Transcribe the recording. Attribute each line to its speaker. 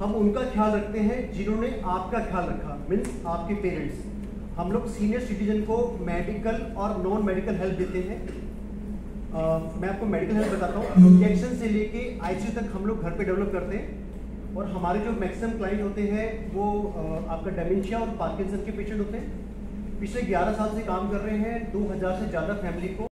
Speaker 1: हम उनका ख्याल रखते हैं जिन्होंने आपका ख्याल रखा मीन्स आपके पेरेंट्स हम लोग सीनियर सिटीजन को मेडिकल और नॉन मेडिकल हेल्प देते हैं। आ, मैं आपको मेडिकल हेल्प बताता हूँ। हम्म। इंजेक्शन से लेके आईसीयू तक हम लोग घर पे डेवलप करते हैं। और हमारे जो मैक्सिमम क्लाइंट होते हैं वो आ, आपका डेमेंशिया और पार्किंसन के पेशेंट होते हैं। पिछले 11 साल से काम कर रहे हैं 2000 से ज़्यादा फैमिली को।